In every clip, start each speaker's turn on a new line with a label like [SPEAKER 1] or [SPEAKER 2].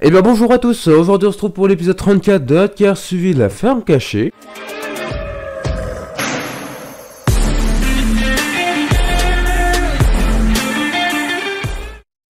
[SPEAKER 1] Eh bien bonjour à tous, aujourd'hui on se trouve pour l'épisode 34 de Hotcar suivi de la ferme cachée.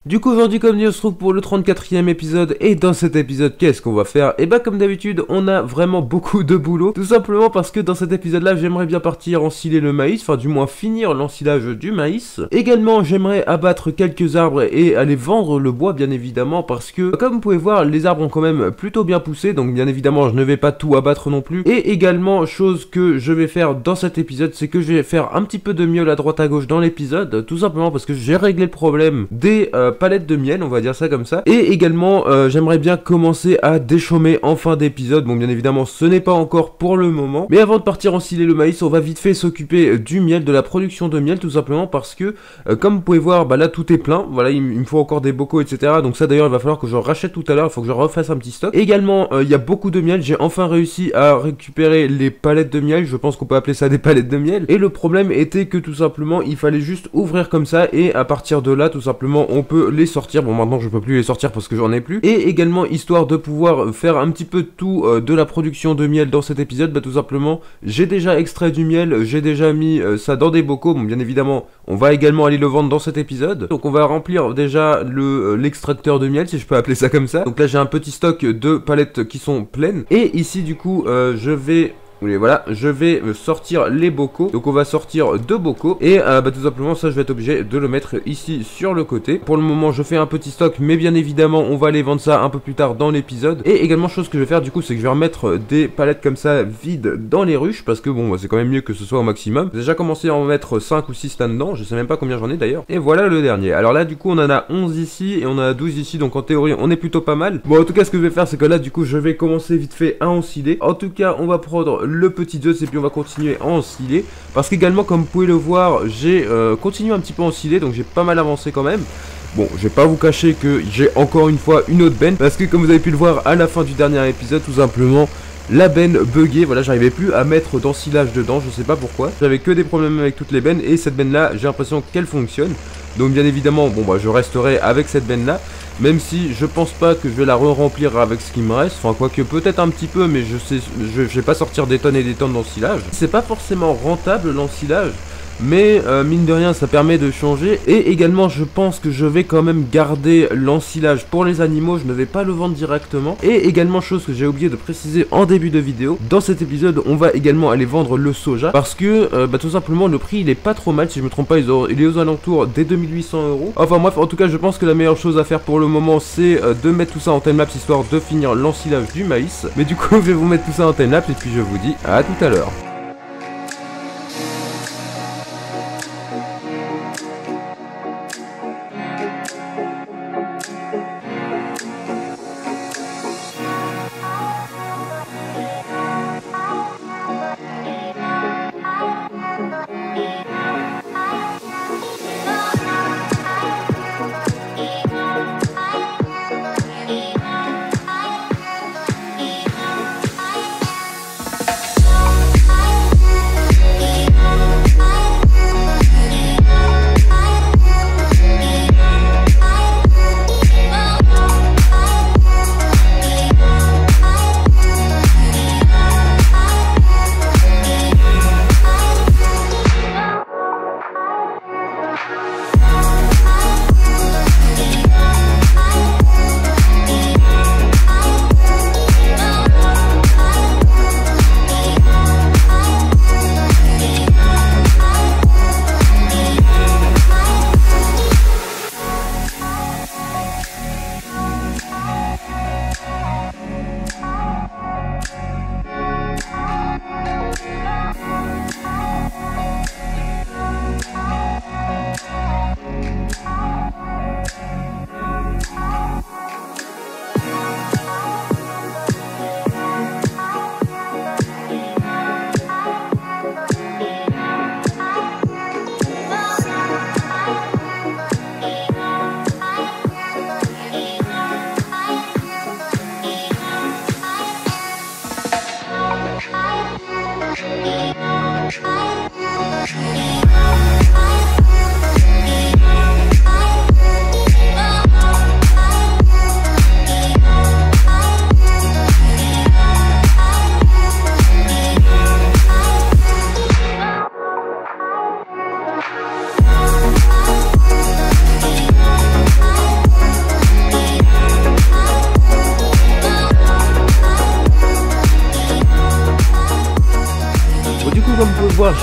[SPEAKER 1] Du coup aujourd'hui comme on se trouve pour le 34e épisode. Et dans cet épisode qu'est-ce qu'on va faire? Et bah comme d'habitude on a vraiment beaucoup de boulot. Tout simplement parce que dans cet épisode là j'aimerais bien partir ensiler le maïs. Enfin du moins finir l'ensilage du maïs. Également j'aimerais abattre quelques arbres et aller vendre le bois bien évidemment Parce que comme vous pouvez voir les arbres ont quand même plutôt bien poussé. Donc bien évidemment je ne vais pas tout abattre non plus. Et également chose que je vais faire dans cet épisode C'est que je vais faire un petit peu de miel à droite à gauche dans l'épisode. Tout simplement parce que j'ai réglé le problème des... Euh, palette de miel, on va dire ça comme ça. Et également, euh, j'aimerais bien commencer à déchaumer en fin d'épisode. Bon, bien évidemment, ce n'est pas encore pour le moment. Mais avant de partir ensiler le maïs, on va vite fait s'occuper euh, du miel, de la production de miel, tout simplement parce que, euh, comme vous pouvez voir, bah là, tout est plein. Voilà, il, me faut encore des bocaux, etc. Donc ça, d'ailleurs, il va falloir que je rachète tout à l'heure. Il faut que je refasse un petit stock. Également, il y a beaucoup de miel. J'ai enfin réussi à récupérer les palettes de miel. Je pense qu'on peut appeler ça des palettes de miel. Et le problème était que tout simplement, il fallait juste ouvrir comme ça. Et à partir de là, tout simplement, on peut les sortir. Bon, maintenant je peux plus les sortir parce que j'en ai plus. Et également, histoire de pouvoir faire un petit peu tout euh, de la production de miel dans cet épisode, bah tout simplement, j'ai déjà extrait du miel, j'ai déjà mis euh, ça dans des bocaux. Bon, bien évidemment, on va également aller le vendre dans cet épisode. Donc on va remplir déjà le euh, l'extracteur de miel, si je peux appeler ça comme ça. Donc là, j'ai un petit stock de palettes qui sont pleines. Et ici, du coup, je vais voilà, je vais sortir les bocaux. Donc on va sortir deux bocaux. Et euh, bah, tout simplement ça je vais être obligé de le mettre ici sur le côté. Pour le moment je fais un petit stock. Mais bien évidemment on va aller vendre ça un peu plus tard dans l'épisode. Et également chose que je vais faire du coup c'est que je vais remettre des palettes comme ça vides dans les ruches. Parce que bon bah, c'est quand même mieux que ce soit au maximum. J'ai déjà commencé à en mettre 5 ou 6 là-dedans. Je sais même pas combien j'en ai d'ailleurs. Et voilà le dernier. Alors là du coup on en a 11 ici et on en a 12 ici. Donc en théorie on est plutôt pas mal. Bon en tout cas ce que je vais faire c'est que là du coup je vais commencer vite fait à ensiler. En tout cas on va prendre le petit œuf et puis on va continuer à ensiler. Parce qu'également, comme vous pouvez le voir, j'ai euh, continué un petit peu à ensiler, donc j'ai pas mal avancé quand même. Bon, je vais pas vous cacher que j'ai encore une fois une autre benne, parce que comme vous avez pu le voir à la fin du dernier épisode, tout simplement, la benne buggée, voilà, j'arrivais plus à mettre d'ensilage dedans, je sais pas pourquoi. J'avais que des problèmes avec toutes les bennes, et cette benne là, j'ai l'impression qu'elle fonctionne. Donc bien évidemment, bon bah je resterai avec cette benne là. Même si je pense pas que je vais la re-remplir avec ce qui me reste. Enfin, quoique peut-être un petit peu, mais je sais, je, je vais pas sortir des tonnes et des tonnes d'ensilage. C'est pas forcément rentable l'ensilage mais euh, mine de rien ça permet de changer. Et également je pense que je vais quand même garder l'ensilage pour les animaux. Je ne vais pas le vendre directement. Et également chose que j'ai oublié de préciser en début de vidéo dans cet épisode on va également aller vendre le soja. Parce que euh, bah, tout simplement le prix il est pas trop mal si je me trompe pas il est aux alentours des 2800 euros. Enfin bref en tout cas je pense que la meilleure chose à faire pour le moment c'est euh, de mettre tout ça en timelapse histoire de finir l'ensilage du maïs. Mais du coup je vais vous mettre tout ça en timelapse et puis je vous dis à tout à l'heure i'm try, try,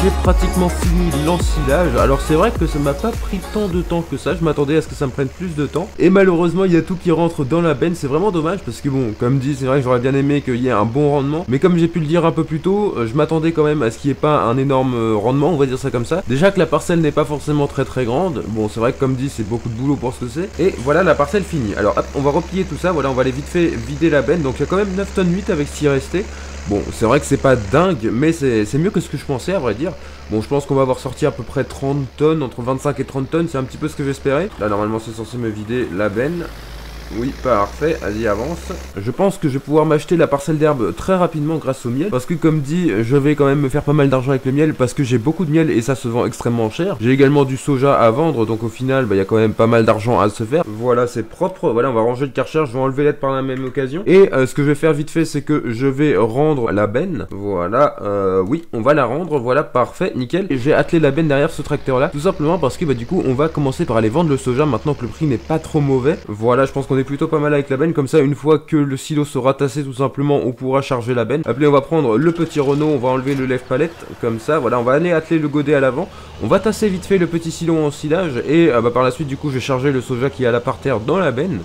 [SPEAKER 1] j'ai pratiquement fini l'ensilage. Alors c'est vrai que ça m'a pas pris tant de temps que ça, je m'attendais à ce que ça me prenne plus de temps. Et malheureusement, il y a tout qui rentre dans la benne, c'est vraiment dommage parce que bon, comme dit, c'est vrai que j'aurais bien aimé qu'il y ait un bon rendement. Mais comme j'ai pu le dire un peu plus tôt, euh, je m'attendais quand même à ce qu'il n'y ait pas un énorme euh, rendement, on va dire ça comme ça. Déjà que la parcelle n'est pas forcément très très grande. Bon, c'est vrai que comme dit, c'est beaucoup de boulot pour ce que c'est. Et voilà la parcelle finie. Alors hop, on va replier tout ça, voilà, on va aller vite fait vider la benne. Donc il y a quand même 9 tonnes 8 avec ce qui restait. Bon, c'est vrai que c'est pas dingue, mais c'est mieux que ce que je pensais, à vrai dire. Bon, je pense qu'on va avoir sorti à peu près 30 tonnes, entre 25 et 30 tonnes, c'est un petit peu ce que j'espérais. Là, normalement, c'est censé me vider la benne. Oui, parfait, allez avance. Je pense que je vais pouvoir m'acheter la parcelle d'herbe très rapidement grâce au miel, parce que comme dit, je vais quand même me faire pas mal d'argent avec le miel, parce que j'ai beaucoup de miel et ça se vend extrêmement cher. J'ai également du soja à vendre, donc au final, bah, il y a quand même pas mal d'argent à se faire. Voilà, c'est propre, voilà, on va ranger le karcher, je vais enlever l'aide par la même occasion. Et euh, ce que je vais faire vite fait, c'est que je vais rendre la benne. Voilà, euh, oui, on va la rendre, voilà, parfait, nickel. J'ai attelé la benne derrière ce tracteur là, tout simplement parce que bah du coup, on va commencer par aller vendre le soja maintenant que le prix n'est pas trop mauvais. Voilà, je pense qu'on est plutôt pas mal avec la benne. Comme ça, une fois que le silo sera tassé, tout simplement, on pourra charger la benne. Après, on va prendre le petit Renault, on va enlever le lève-palette. Comme ça, voilà, on va aller atteler le godet à l'avant. On va tasser vite fait le petit silo en silage. Et euh, bah, par la suite, du coup, je vais charger le soja qui est à la parterre dans la benne.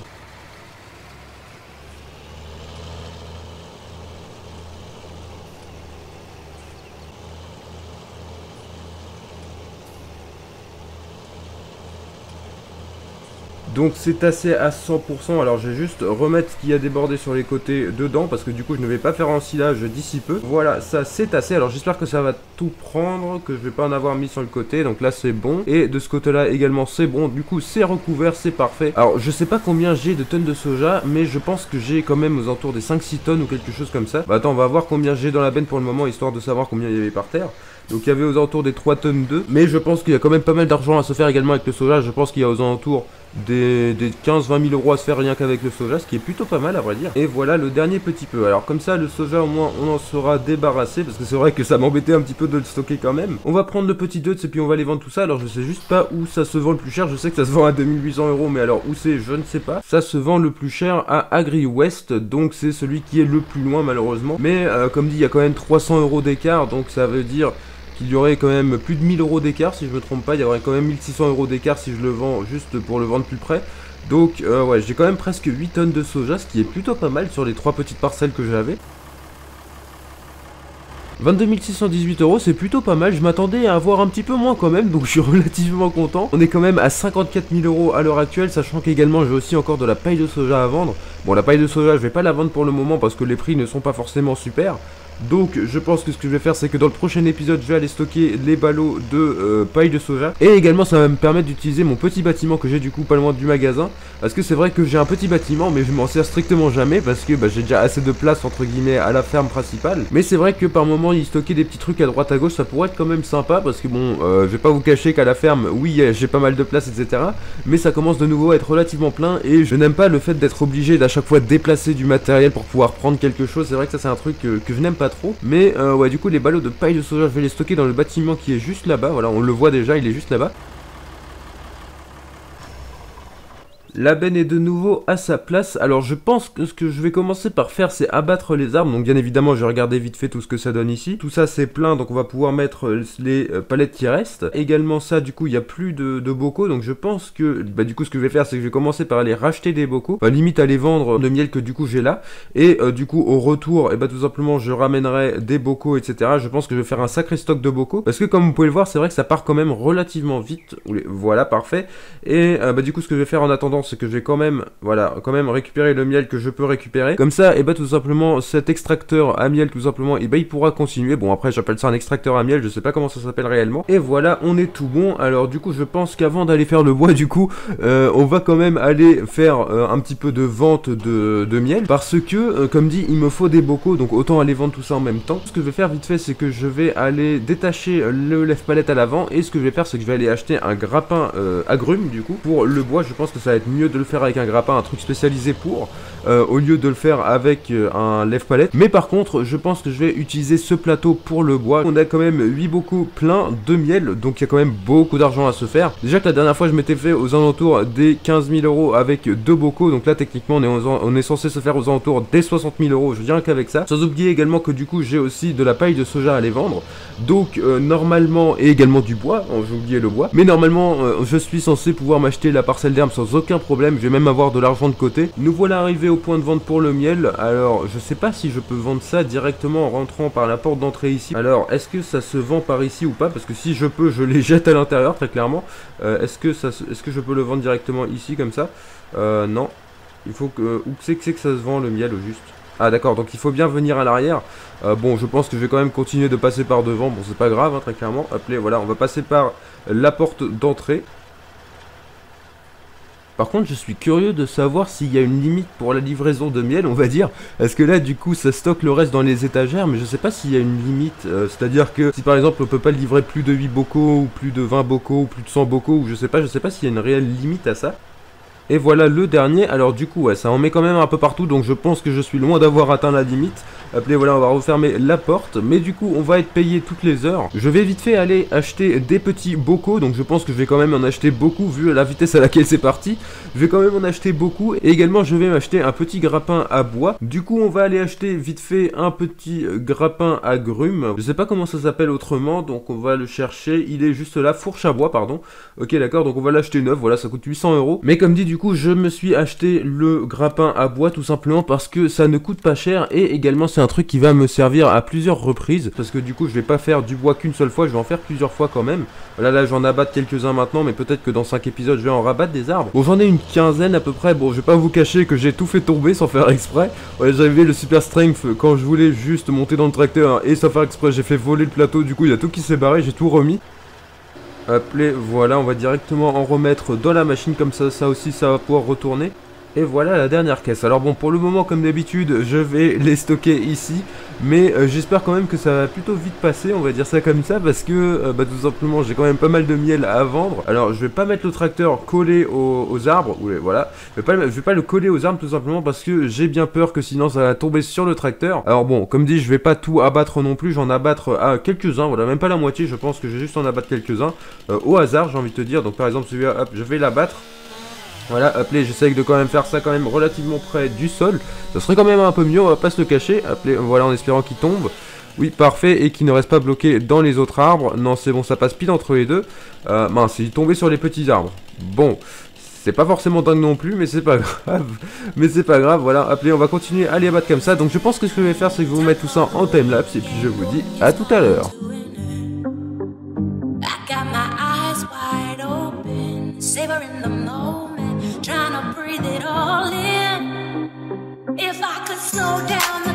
[SPEAKER 1] Donc c'est assez à 100%, alors je vais juste remettre ce qui a débordé sur les côtés dedans parce que du coup je ne vais pas faire ensilage d'ici peu. Voilà, ça c'est assez, alors j'espère que ça va tout prendre, que je vais pas en avoir mis sur le côté, donc là c'est bon. Et de ce côté là également c'est bon, du coup c'est recouvert, c'est parfait. Alors je sais pas combien j'ai de tonnes de soja, mais je pense que j'ai quand même aux alentours des 5-6 tonnes ou quelque chose comme ça. Bah attends, on va voir combien j'ai dans la benne pour le moment, histoire de savoir combien il y avait par terre. Donc il y avait aux alentours des 3 tonnes 2. Mais je pense qu'il y a quand même pas mal d'argent à se faire également avec le soja. Je pense qu'il y a aux alentours des, 15-20 000 euros à se faire rien qu'avec le soja, ce qui est plutôt pas mal à vrai dire. Et voilà le dernier petit peu. Alors comme ça, le soja au moins on en sera débarrassé, parce que c'est vrai que ça m'embêtait un petit peu de le stocker quand même. On va prendre le petit 2 et puis on va les vendre tout ça. Alors je sais juste pas où ça se vend le plus cher. Je sais que ça se vend à 2800 euros, mais alors où c'est, je ne sais pas. Ça se vend le plus cher à Agri West, donc c'est celui qui est le plus loin malheureusement. Mais euh, comme dit, il y a quand même 300 euros d'écart, donc ça veut dire il y aurait quand même plus de 1000 euros d'écart si je me trompe pas, il y aurait quand même 1600 euros d'écart si je le vends juste pour le vendre plus près. Donc euh, ouais, j'ai quand même presque 8 tonnes de soja, ce qui est plutôt pas mal sur les 3 petites parcelles que j'avais. 22 618 euros, c'est plutôt pas mal. Je m'attendais à avoir un petit peu moins quand même, donc je suis relativement content. On est quand même à 54 000 euros à l'heure actuelle, sachant qu'également j'ai aussi encore de la paille de soja à vendre. Bon, la paille de soja, je vais pas la vendre pour le moment parce que les prix ne sont pas forcément super. Donc je pense que ce que je vais faire c'est que dans le prochain épisode je vais aller stocker les ballots de euh, paille de soja. Et également ça va me permettre d'utiliser mon petit bâtiment que j'ai du coup pas loin du magasin. Parce que c'est vrai que j'ai un petit bâtiment mais je m'en sers strictement jamais Parce que bah, j'ai déjà assez de place entre guillemets à la ferme principale. Mais c'est vrai que par moment y stocker des petits trucs à droite à gauche ça pourrait être quand même sympa Parce que bon euh, je vais pas vous cacher qu'à la ferme oui j'ai pas mal de place etc Mais ça commence de nouveau à être relativement plein Et je n'aime pas le fait d'être obligé d'à chaque fois déplacer du matériel pour pouvoir prendre quelque chose. C'est vrai que ça c'est un truc que je n'aime pas trop. Mais euh, ouais, du coup, les ballots de paille de soja, je vais les stocker dans le bâtiment qui est juste là-bas. Voilà, on le voit déjà, il est juste là-bas. La benne est de nouveau à sa place. Alors je pense que ce que je vais commencer par faire c'est abattre les arbres. Donc bien évidemment je vais regarder vite fait tout ce que ça donne ici. Tout ça c'est plein donc on va pouvoir mettre les euh, palettes qui restent. Également ça du coup il n'y a plus de, bocaux. Donc je pense que bah, du coup ce que je vais faire c'est que je vais commencer par aller racheter des bocaux. Limite aller vendre le miel que du coup j'ai là. Et euh, du coup au retour et eh bah tout simplement je ramènerai des bocaux etc. Je pense que je vais faire un sacré stock de bocaux. Parce que comme vous pouvez le voir c'est vrai que ça part quand même relativement vite. Voilà parfait. Et euh, bah du coup ce que je vais faire en attendant c'est que je vais quand même, voilà, quand même récupérer le miel que je peux récupérer. Comme ça, et bah tout simplement, cet extracteur à miel, tout simplement, et bah il pourra continuer. Bon, après, j'appelle ça un extracteur à miel, je sais pas comment ça s'appelle réellement. Et voilà, on est tout bon. Alors, du coup, je pense qu'avant d'aller faire le bois, du coup, euh, on va quand même aller faire euh, un petit peu de vente de, miel. Parce que, euh, comme dit, il me faut des bocaux, donc autant aller vendre tout ça en même temps. Ce que je vais faire vite fait, c'est que je vais aller détacher le lève-palette à l'avant. Et ce que je vais faire, c'est que je vais aller acheter un grappin agrume, du coup, pour le bois. Je pense que ça va être mieux de le faire avec un grappin, un truc spécialisé pour. Euh, au lieu de le faire avec euh, un lève-palette. Mais par contre, je pense que je vais utiliser ce plateau pour le bois. On a quand même 8 bocaux pleins de miel, donc il y a quand même beaucoup d'argent à se faire. Déjà que la dernière fois, je m'étais fait aux alentours des 15 000 euros avec deux bocaux, donc là, techniquement, on est, on est censé se faire aux alentours des 60 000 euros, je viens qu'avec ça. Sans oublier également que du coup, j'ai aussi de la paille de soja à les vendre. Donc, euh, normalement, et également du bois, oh, j'ai oublié le bois. Mais normalement, je suis censé pouvoir m'acheter la parcelle d'herbe sans aucun problème. Je vais même avoir de l'argent de côté. Nous voilà arrivés point de vente pour le miel. Alors, je sais pas si je peux vendre ça directement en rentrant par la porte d'entrée ici. Alors, est-ce que ça se vend par ici ou pas? Parce que si je peux, je les jette à l'intérieur, très clairement. Euh, est-ce que, ça, est que je peux le vendre directement ici, comme ça? Euh, Non. Il faut que... Où c'est que que ça se vend, le miel, au juste? Ah d'accord, donc il faut bien venir à l'arrière. Euh, bon, je pense que je vais quand même continuer de passer par devant. Bon, c'est pas grave, hein, très clairement. Appelez, voilà, on va passer par la porte d'entrée. Par contre, je suis curieux de savoir s'il y a une limite pour la livraison de miel, on va dire. Est-ce que là, du coup, ça stocke le reste dans les étagères, mais je sais pas s'il y a une limite. Euh, c'est-à-dire que si par exemple, on peut pas livrer plus de 8 bocaux, ou plus de 20 bocaux, ou plus de 100 bocaux, ou je sais pas, je sais pas s'il y a une réelle limite à ça. Et voilà le dernier. Alors du coup, ça en met quand même un peu partout. Donc je pense que je suis loin d'avoir atteint la limite. Appelez, voilà, on va refermer la porte. Mais du coup, on va être payé toutes les heures. Je vais vite fait aller acheter des petits bocaux. Donc je pense que je vais quand même en acheter beaucoup vu la vitesse à laquelle c'est parti. Je vais quand même en acheter beaucoup. Et également, je vais m'acheter un petit grappin à bois. Du coup, on va aller acheter vite fait un petit grappin à grumes. Je sais pas comment ça s'appelle autrement. Donc on va le chercher. Il est juste là, fourche à bois, pardon. Ok, d'accord. Donc on va l'acheter neuf. Voilà, ça coûte 800 euros. Mais comme dit, du coup, je me suis acheté le grappin à bois tout simplement parce que ça ne coûte pas cher et également c'est un truc qui va me servir à plusieurs reprises parce que du coup je vais pas faire du bois qu'une seule fois, je vais en faire plusieurs fois quand même. Là là j'en abatte quelques-uns maintenant mais peut-être que dans 5 épisodes je vais en rabattre des arbres. Bon j'en ai une quinzaine à peu près, bon je vais pas vous cacher que j'ai tout fait tomber sans faire exprès. J'avais le super strength quand je voulais juste monter dans le tracteur et sans faire exprès j'ai fait voler le plateau du coup il y a tout qui s'est barré, j'ai tout remis. Appelez, voilà, on va directement en remettre dans la machine, comme ça, ça aussi, ça va pouvoir retourner. Et voilà la dernière caisse. Alors bon, pour le moment, comme d'habitude, je vais les stocker ici. Mais euh, j'espère quand même que ça va plutôt vite passer, on va dire ça comme ça, parce que euh, bah, tout simplement j'ai quand même pas mal de miel à vendre. Alors je vais pas mettre le tracteur collé aux, arbres, voilà. Je vais, pas, je vais pas le coller aux arbres tout simplement parce que j'ai bien peur que sinon ça va tomber sur le tracteur. Alors bon, comme dit, je vais pas tout abattre non plus, j'en abattre à quelques-uns, voilà, même pas la moitié, je pense que je vais juste en abattre quelques-uns. Euh, au hasard, j'ai envie de te dire, donc par exemple celui-là, hop, je vais l'abattre. Voilà, appelez, j'essaye de quand même faire ça quand même relativement près du sol. Ça serait quand même un peu mieux, on va pas se le cacher. Appelez, voilà, en espérant qu'il tombe. Oui, parfait, et qu'il ne reste pas bloqué dans les autres arbres. Non, c'est bon, ça passe pile entre les deux. Euh, mince, il est tombé sur les petits arbres. Bon, c'est pas forcément dingue non plus, mais c'est pas grave. mais c'est pas grave, voilà. Appelez, on va continuer à les abattre comme ça. Donc je pense que ce que je vais faire, c'est que je vais vous mettre tout ça en timelapse, et puis je vous dis à tout à l'heure.
[SPEAKER 2] trying to breathe it all in. If I could slow down.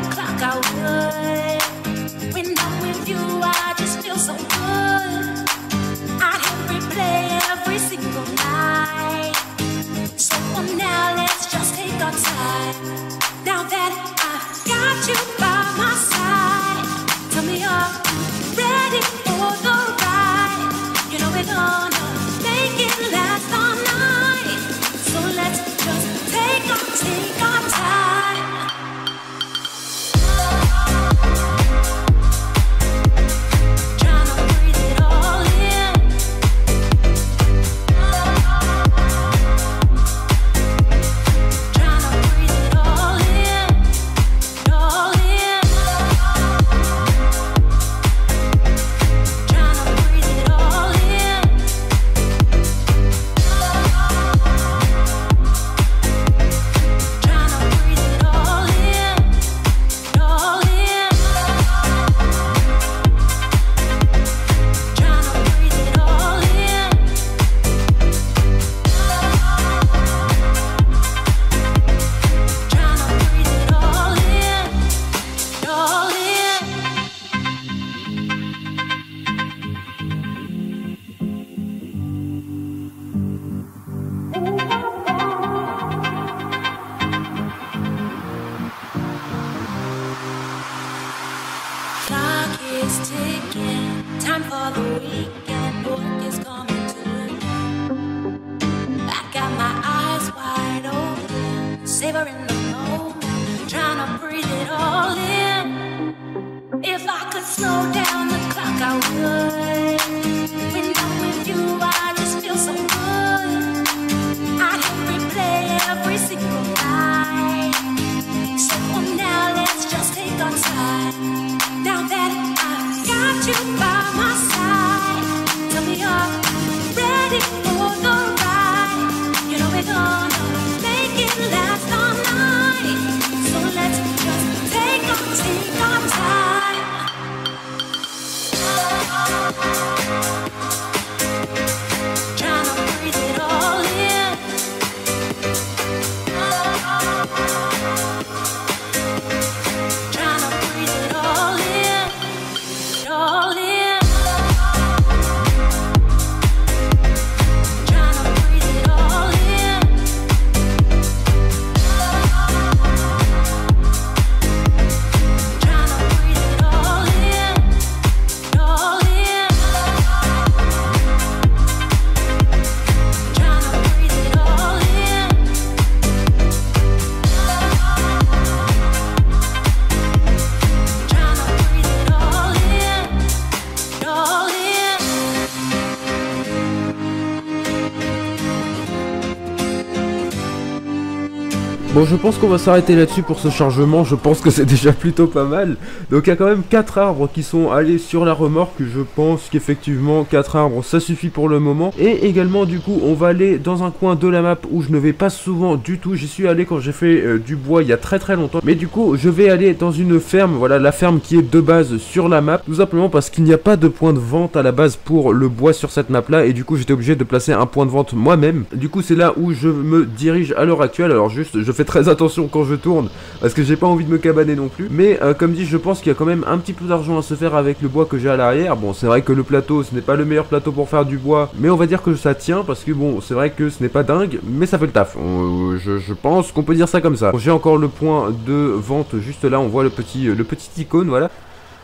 [SPEAKER 1] Bon, je pense qu'on va s'arrêter là-dessus pour ce chargement. Je pense que c'est déjà plutôt pas mal. Donc, il y a quand même 4 arbres qui sont allés sur la remorque. Je pense qu'effectivement, 4 arbres, ça suffit pour le moment. Et également, du coup, on va aller dans un coin de la map où je ne vais pas souvent du tout. J'y suis allé quand j'ai fait euh, du bois il y a très très longtemps. Mais du coup, je vais aller dans une ferme. Voilà, la ferme qui est de base sur la map. Tout simplement parce qu'il n'y a pas de point de vente à la base pour le bois sur cette map là. Et du coup, j'étais obligé de placer un point de vente moi-même. Du coup, c'est là où je me dirige à l'heure actuelle. Alors, juste, je fais très attention quand je tourne, parce que j'ai pas envie de me cabaner non plus. Mais euh, comme dit, je pense qu'il y a quand même un petit peu d'argent à se faire avec le bois que j'ai à l'arrière. Bon, c'est vrai que le plateau, ce n'est pas le meilleur plateau pour faire du bois, mais on va dire que ça tient, parce que bon, c'est vrai que ce n'est pas dingue, mais ça fait le taf. je, pense qu'on peut dire ça comme ça. J'ai encore le point de vente juste là, on voit le petit, le petit icône, voilà.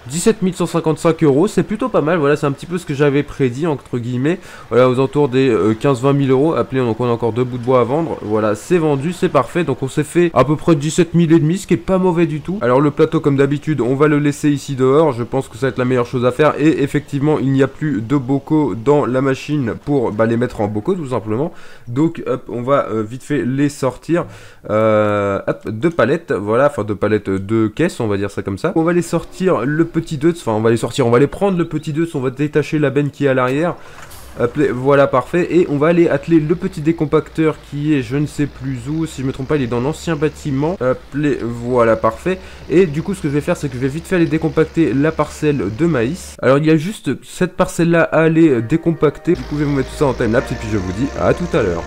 [SPEAKER 1] 17 155 euros, c'est plutôt pas mal, voilà, c'est un petit peu ce que j'avais prédit, entre guillemets, voilà, aux alentours des 15-20 euh, 000 euros, appelez, donc on a encore deux bouts de bois à vendre, voilà, c'est vendu, c'est parfait, donc on s'est fait à peu près 17 000 et demi, ce qui est pas mauvais du tout. Alors le plateau, comme d'habitude, on va le laisser ici dehors, je pense que ça va être la meilleure chose à faire, et effectivement, il n'y a plus de bocaux dans la machine pour bah, les mettre en bocaux, tout simplement, donc, hop, on va euh, vite fait les sortir, euh, hop, deux palettes, voilà, enfin deux palettes de caisses, on va dire ça comme ça, on va les sortir le petit deutz, enfin on va les sortir, on va les prendre le petit deutz, on va détacher la benne qui est à l'arrière. Voilà, parfait. Et on va aller atteler le petit décompacteur qui est je ne sais plus où. Si je me trompe pas, il est dans l'ancien bâtiment. Appelez, voilà, parfait. Et du coup, ce que je vais faire, c'est que je vais vite fait aller décompacter la parcelle de maïs. Alors, il y a juste cette parcelle-là à aller décompacter. Du coup, je vais vous mettre tout ça en timelapse et puis je vous dis à tout à l'heure.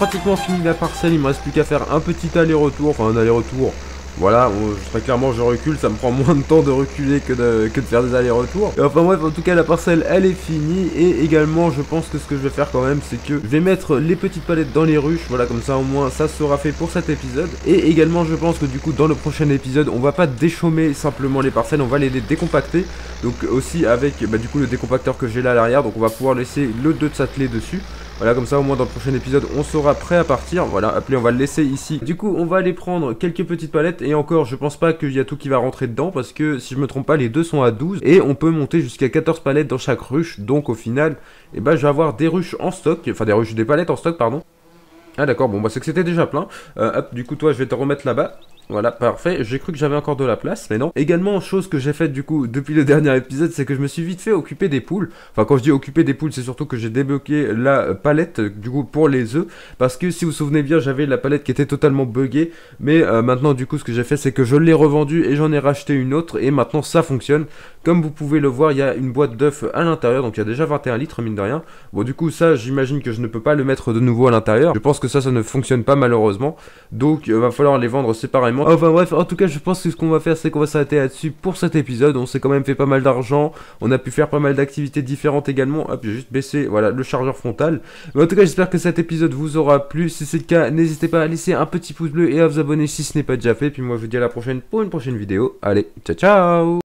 [SPEAKER 1] Pratiquement fini la parcelle, il me reste plus qu'à faire un petit aller-retour, enfin un aller-retour. Voilà, très clairement je recule, ça me prend moins de temps de reculer que de, faire des allers-retours. Enfin bref, en tout cas la parcelle elle est finie et également je pense que ce que je vais faire quand même c'est que je vais mettre les petites palettes dans les ruches, voilà comme ça au moins ça sera fait pour cet épisode. Et également je pense que du coup dans le prochain épisode on va pas déchaumer simplement les parcelles, on va les, décompacter. Donc aussi avec bah, du coup le décompacteur que j'ai là à l'arrière, donc on va pouvoir laisser le 2 de s'atteler dessus. Voilà, comme ça au moins dans le prochain épisode, on sera prêt à partir. Voilà, appelez, on va le laisser ici. Du coup, on va aller prendre quelques petites palettes. Et encore, je pense pas qu'il y a tout qui va rentrer dedans. Parce que si je me trompe pas, les deux sont à 12. Et on peut monter jusqu'à 14 palettes dans chaque ruche. Donc au final, eh ben, je vais avoir des ruches en stock. Enfin, des ruches, des palettes en stock, pardon. Ah d'accord, bon bah c'est que c'était déjà plein. Euh, hop, du coup toi je vais te remettre là-bas. Voilà, parfait. J'ai cru que j'avais encore de la place, mais non. Également, chose que j'ai faite du coup depuis le dernier épisode, c'est que je me suis vite fait occuper des poules. Enfin, quand je dis occuper des poules, c'est surtout que j'ai débloqué la palette du coup pour les œufs. Parce que si vous vous souvenez bien, j'avais la palette qui était totalement buggée. Mais euh, maintenant, du coup, ce que j'ai fait, c'est que je l'ai revendue et j'en ai racheté une autre. Et maintenant, ça fonctionne. Comme vous pouvez le voir, il y a une boîte d'œufs à l'intérieur. Donc, il y a déjà 21 litres, mine de rien. Bon, du coup, ça, j'imagine que je ne peux pas le mettre de nouveau à l'intérieur. Je pense que ça, ça ne fonctionne pas malheureusement. Donc, il va falloir les vendre séparément. Enfin, bref, en tout cas, je pense que ce qu'on va faire, c'est qu'on va s'arrêter là-dessus pour cet épisode. On s'est quand même fait pas mal d'argent. On a pu faire pas mal d'activités différentes également. Hop, j'ai juste baissé, voilà, le chargeur frontal. Mais en tout cas, j'espère que cet épisode vous aura plu. Si c'est le cas, n'hésitez pas à laisser un petit pouce bleu et à vous abonner si ce n'est pas déjà fait. Puis moi, je vous dis à la prochaine pour une prochaine vidéo. Allez, ciao ciao